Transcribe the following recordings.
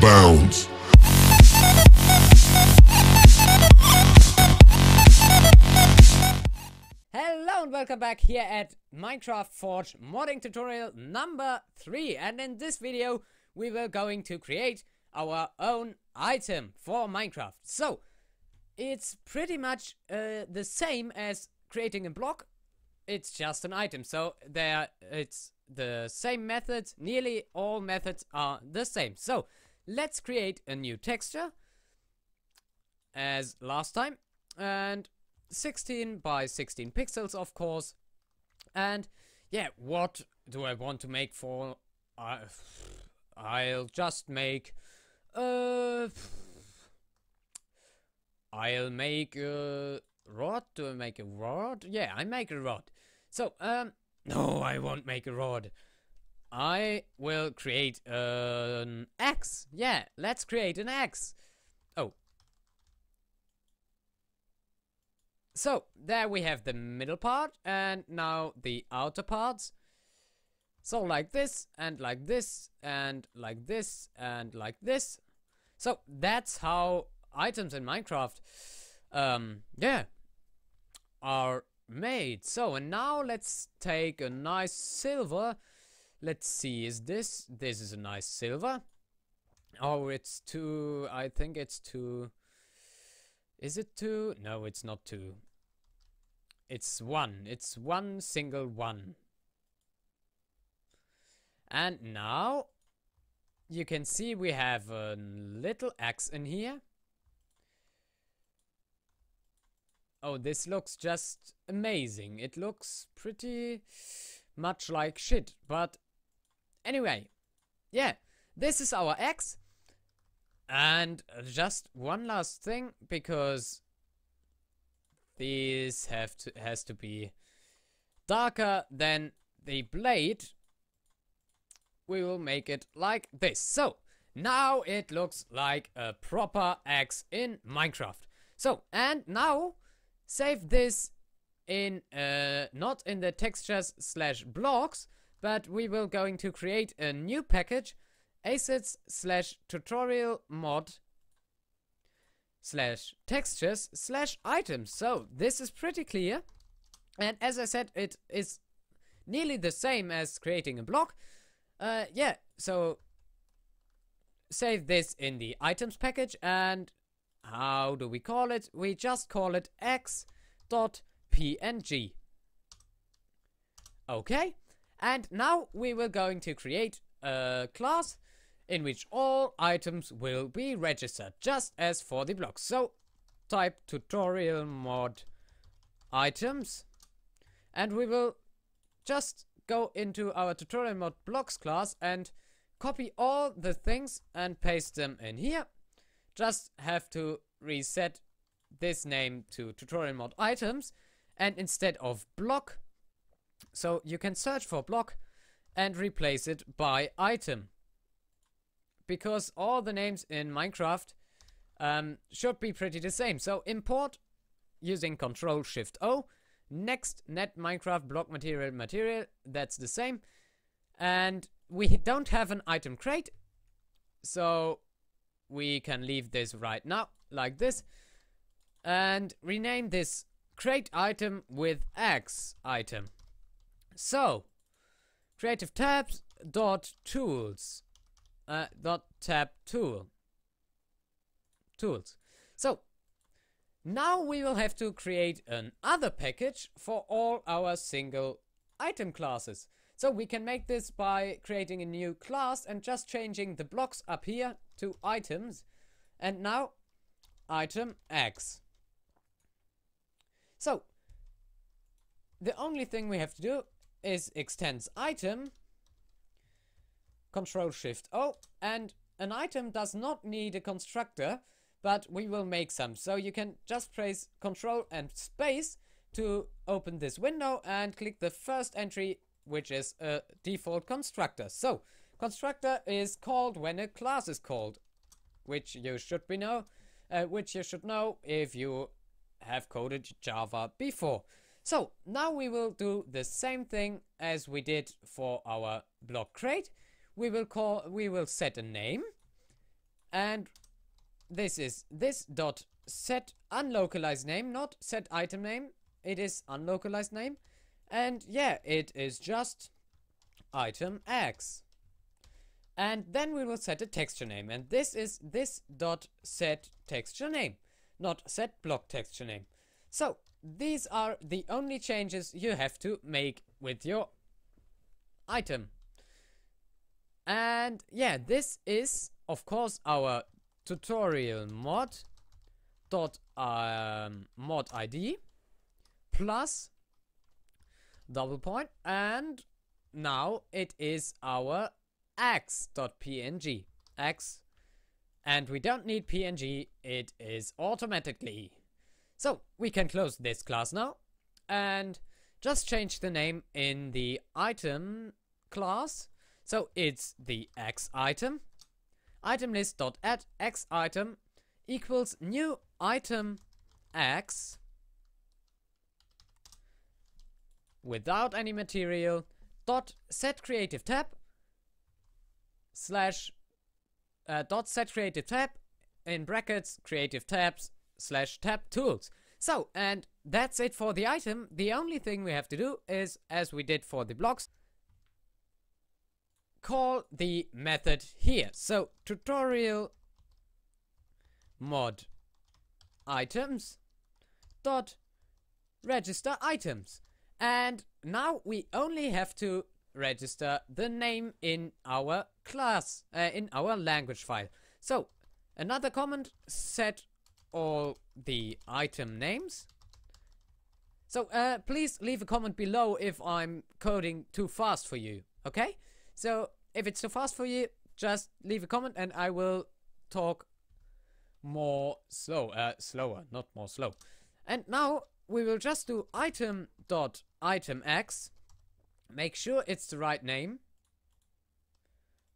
bounds. Hello and welcome back here at Minecraft Forge modding tutorial number 3 and in this video we were going to create our own item for Minecraft. So it's pretty much uh, the same as creating a block, it's just an item. So there it's the same methods, nearly all methods are the same. So let's create a new texture as last time. And 16 by 16 pixels of course. And yeah what do I want to make for? I'll just make uh I'll make a rod. Do I make a rod? Yeah I make a rod. So um no I won't make a rod I will create an X. yeah let's create an X. oh So, there we have the middle part, and now the outer parts. So, like this, and like this, and like this, and like this. So, that's how items in Minecraft, um, yeah, are made. So, and now let's take a nice silver. Let's see, is this, this is a nice silver. Oh, it's too, I think it's too, is it two? No, it's not two. It's one. It's one single one. And now you can see we have a little axe in here. Oh, this looks just amazing. It looks pretty much like shit. But anyway, yeah, this is our axe. And just one last thing, because these have to has to be darker than the blade. We will make it like this. So now it looks like a proper axe in Minecraft. So and now save this in uh, not in the textures slash blocks, but we will going to create a new package assets slash tutorial mod slash textures slash items. So this is pretty clear. And as I said, it is nearly the same as creating a block. Uh, yeah, so save this in the items package and how do we call it? We just call it x.png. Okay, and now we will going to create a class in which all items will be registered, just as for the blocks. So type tutorial mod items, and we will just go into our tutorial mod blocks class and copy all the things and paste them in here. Just have to reset this name to tutorial mod items and instead of block so you can search for block and replace it by item because all the names in Minecraft um, should be pretty the same. So import using Control Shift O. Next, net Minecraft block material material. That's the same. And we don't have an item crate. So we can leave this right now like this. And rename this crate item with X item. So creative tabs dot tools uh, dot tab tool tools. So now we will have to create another package for all our single item classes. So we can make this by creating a new class and just changing the blocks up here to items. And now item X. So the only thing we have to do is extends item Control Shift O, and an item does not need a constructor, but we will make some. So you can just press Control and Space to open this window and click the first entry, which is a default constructor. So constructor is called when a class is called, which you should be know, uh, which you should know if you have coded Java before. So now we will do the same thing as we did for our block crate we will call we will set a name and this is this dot set unlocalized name, not set item name. It is unlocalized name. And yeah, it is just item X. And then we will set a texture name. And this is this dot set texture name, not set block texture name. So these are the only changes you have to make with your item. And yeah, this is of course our tutorial mod dot um, mod id plus double point. And now it is our x.png x and we don't need png it is automatically so we can close this class now and just change the name in the item class. So it's the x item. Item list dot add x item equals new item x without any material dot set creative tab slash uh, dot set creative tab in brackets creative tabs slash tab tools. So and that's it for the item. The only thing we have to do is as we did for the blocks call the method here. So tutorial mod items dot register items. And now we only have to register the name in our class uh, in our language file. So another comment set all the item names so uh, please leave a comment below if I'm coding too fast for you okay so if it's too fast for you just leave a comment and I will talk more slow, uh, slower, not more slow. And now we will just do item dot item x. Make sure it's the right name.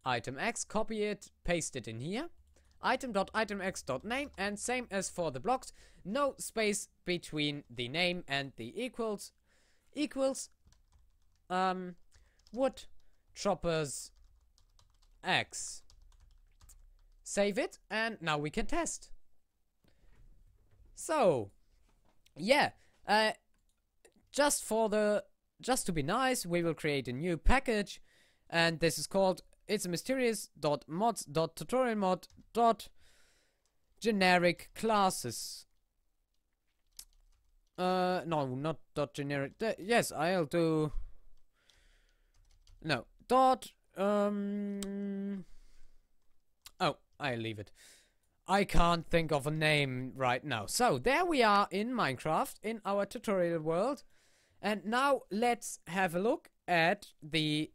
Item x, copy it, paste it in here. Item dot item dot name, and same as for the blocks, no space between the name and the equals. Equals um wood choppers x. Save it, and now we can test. So, yeah, uh, just for the, just to be nice, we will create a new package, and this is called it's a mysterious dot mods dot tutorial mod dot generic classes. Uh, no, not dot generic. Yes, I'll do. No, dot um. Oh, I leave it. I can't think of a name right now. So there we are in Minecraft in our tutorial world. And now let's have a look at the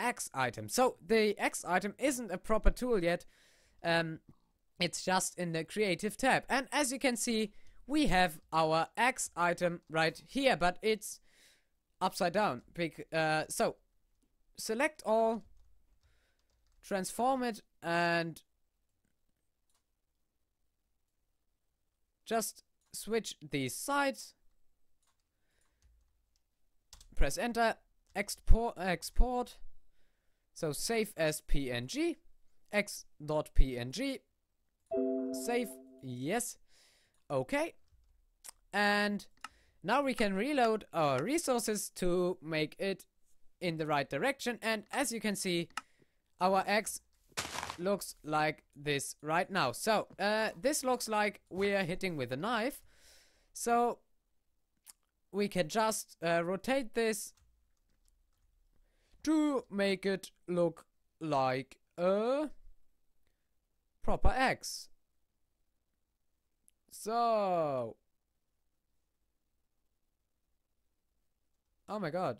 X item. So the X item isn't a proper tool yet. Um, it's just in the creative tab. And as you can see, we have our X item right here, but it's upside down. Uh, so select all, transform it, and just switch these sides press enter export export so save as png x.png save yes okay and now we can reload our resources to make it in the right direction and as you can see our x looks like this right now. So, uh, this looks like we're hitting with a knife. So, we can just uh, rotate this to make it look like a proper X. So, oh my god.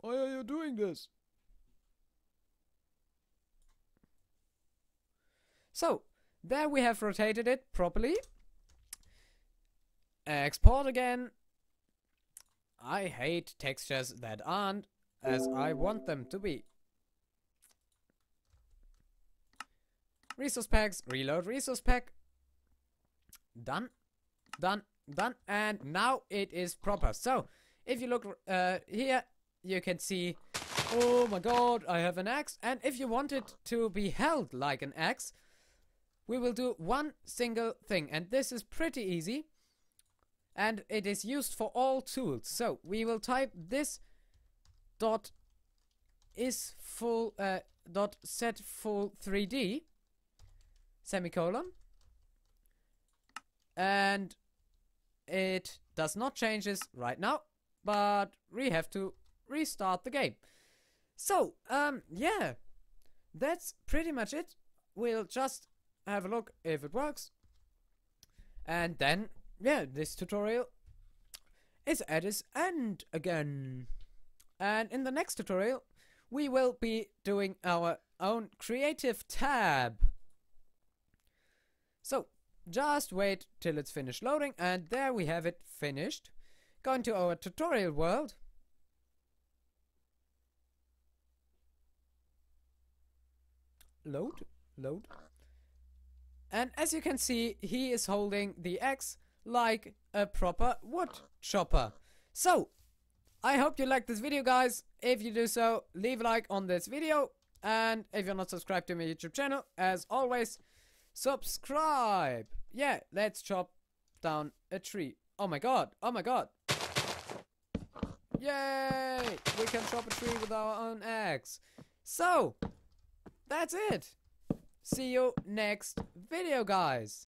Why are you doing this? So, there we have rotated it properly. Export again. I hate textures that aren't as I want them to be. Resource packs, reload resource pack. Done, done, done, and now it is proper. So, if you look uh, here, you can see Oh my god, I have an axe. And if you want it to be held like an axe, we will do one single thing. And this is pretty easy. And it is used for all tools. So we will type this dot is full uh, dot set full 3D semicolon. And it does not change this right now but we have to restart the game. So um yeah that's pretty much it. We'll just have a look if it works. And then yeah this tutorial is at its end again and in the next tutorial we will be doing our own creative tab. So, just wait till it's finished loading, and there we have it finished. Going to our tutorial world. Load, load. And as you can see, he is holding the axe like a proper wood chopper. So, I hope you liked this video, guys. If you do so, leave a like on this video. And if you're not subscribed to my YouTube channel, as always, subscribe. Yeah, let's chop down a tree. Oh my god. Oh my god. Yay! We can chop a tree with our own axe. So, that's it. See you next video, guys.